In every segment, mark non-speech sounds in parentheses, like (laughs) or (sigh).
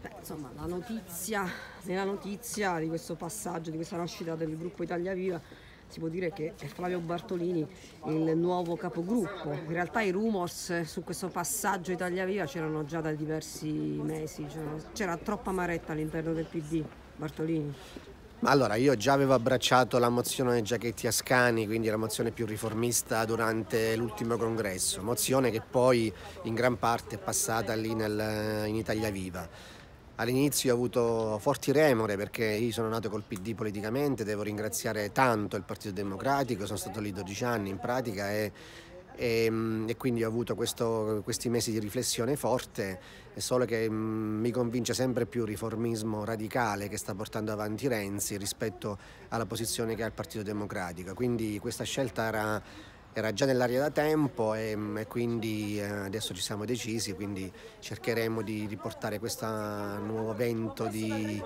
Beh, insomma, la notizia, nella notizia di questo passaggio, di questa nascita del gruppo Italia Viva, si può dire che è Flavio Bartolini il nuovo capogruppo. In realtà i rumors su questo passaggio Italia Viva c'erano già da diversi mesi, c'era, troppa maretta all'interno del PD. Bartolini. Allora, io già avevo abbracciato la mozione Giachetti Ascani, quindi la mozione più riformista durante l'ultimo congresso, mozione che poi in gran parte è passata lì nel, in Italia Viva. All'inizio ho avuto forti remore perché io sono nato col PD politicamente, devo ringraziare tanto il Partito Democratico, sono stato lì 12 anni in pratica e, e, e quindi ho avuto questo, questi mesi di riflessione forte, solo che mh, mi convince sempre più il riformismo radicale che sta portando avanti Renzi rispetto alla posizione che ha il Partito Democratico. Quindi questa scelta era era già nell'aria da tempo e, e quindi eh, adesso ci siamo decisi, quindi cercheremo di riportare questo nuovo vento di,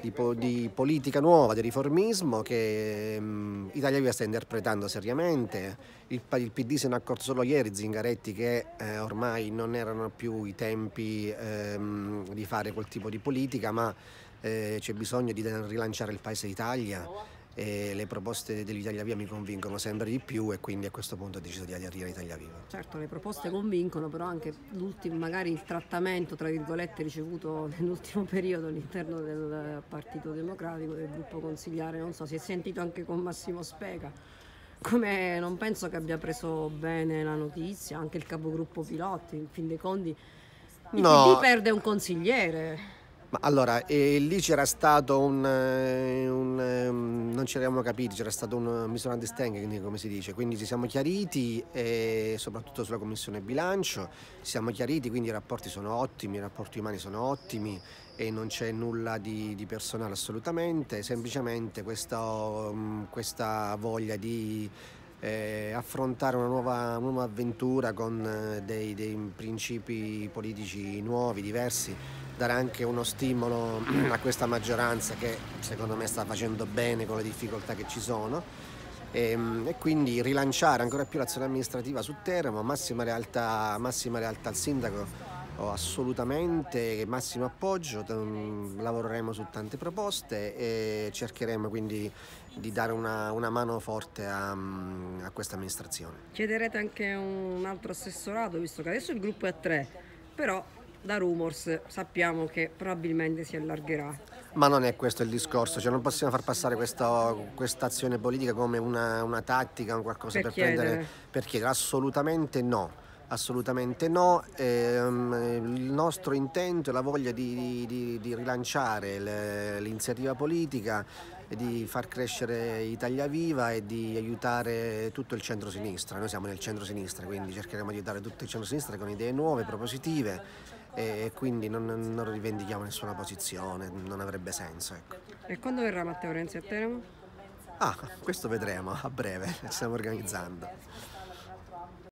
di, di, politica nuova, di riformismo che um, Italia Viva sta interpretando seriamente. Il, il, PD se ne è accorto solo ieri, Zingaretti, che eh, ormai non erano più i tempi ehm, di fare quel tipo di politica, ma eh, c'è bisogno di rilanciare il Paese d'Italia e le proposte dell'Italia Via mi convincono sempre di più e quindi a questo punto ho deciso di aderire all'Italia Viva. Certo, le proposte convincono, però anche magari il trattamento, tra virgolette, ricevuto (laughs) nell'ultimo periodo all'interno del Partito Democratico, del gruppo consigliare, non so, si è sentito anche con Massimo Spega, come non penso che abbia preso bene la notizia, anche il capogruppo Pilotti, in fin dei conti il no. PD perde un consigliere. Ma allora, eh, lì c'era stato un, eh, non ci eravamo capiti, c'era stato un misunderstanding, come si dice, quindi ci siamo chiariti, e soprattutto sulla commissione bilancio, ci siamo chiariti, quindi i rapporti sono ottimi, i rapporti umani sono ottimi e non c'è nulla di, di personale assolutamente, semplicemente questa, um, questa voglia di eh, affrontare una nuova, una nuova, avventura con eh, dei, dei principi politici nuovi, diversi dare anche uno stimolo (clears throat) a questa maggioranza che secondo me sta facendo bene con le difficoltà che ci sono e, ehm, e quindi rilanciare ancora più l'azione amministrativa su Teramo, massima realtà, massima realtà al sindaco Oh, assolutamente, massimo appoggio, lavoreremo su tante proposte e cercheremo quindi di dare una, una mano forte a, a, questa amministrazione. Chiederete anche un altro assessorato, visto che adesso il gruppo è a tre, però da rumors sappiamo che probabilmente si allargherà. Ma non è questo il discorso, cioè non possiamo far passare questa azione politica come una, una tattica, un qualcosa per, per prendere per chiedere, assolutamente no. Assolutamente no, ehm, il nostro intento è la voglia di, di, di rilanciare l'iniziativa politica, di far crescere Italia Viva e di aiutare tutto il centro-sinistra. Noi siamo nel centro-sinistra, quindi cercheremo di aiutare tutto il centro-sinistra con idee nuove, propositive e quindi non, non, rivendichiamo nessuna posizione, non avrebbe senso. Ecco. E quando verrà Matteo Renzi a Teramo? Ah, questo vedremo a breve, ci stiamo organizzando.